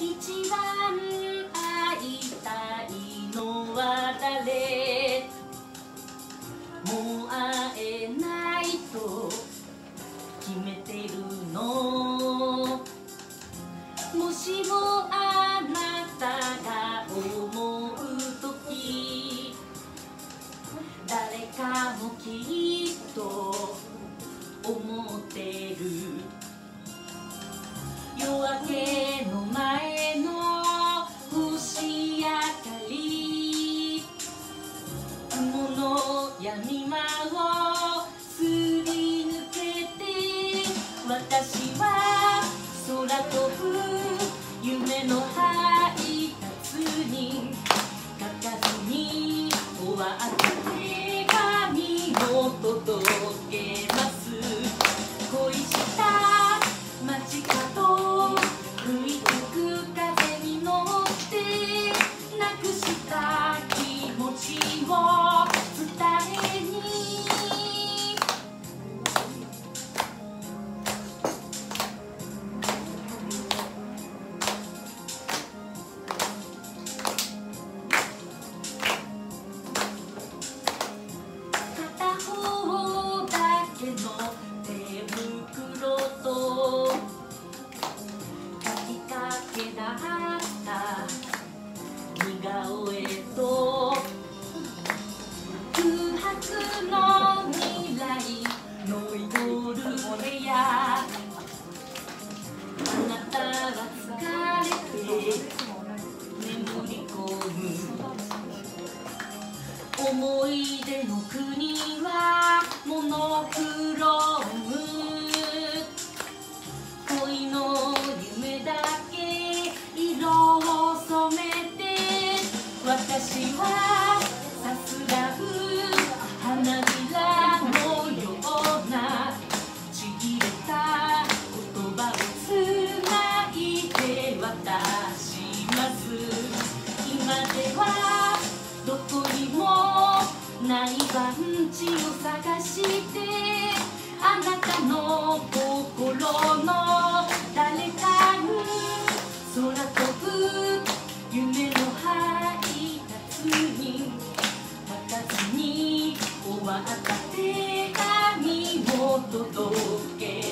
一番会いたいのは誰？もう会えないと決めてるの。もしもあなたが思う時誰かもきっと思ってる。夜明け闇間をすり抜けて私は空飛ぶ夢の花。っ似顔絵と空白の未来ノイドルモレやあなたは疲れて眠り込む。思い出の国は物をない番地を探してあなたの心の誰かに空飛ぶ夢の配達に書かずに終わった手紙を届け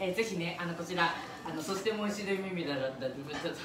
えーぜひね、あのこちら、あのそしてもう一度夢見たらだちょっと。